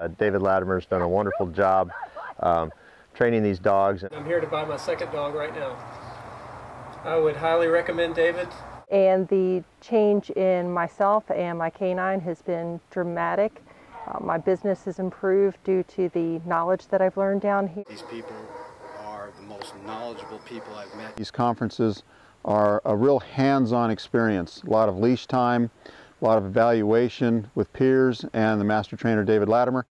Uh, David Latimer's done a wonderful job um, training these dogs. I'm here to buy my second dog right now. I would highly recommend David. And the change in myself and my canine has been dramatic. Uh, my business has improved due to the knowledge that I've learned down here. These people are the most knowledgeable people I've met. These conferences are a real hands-on experience. A lot of leash time, a lot of evaluation with peers and the master trainer David Latimer.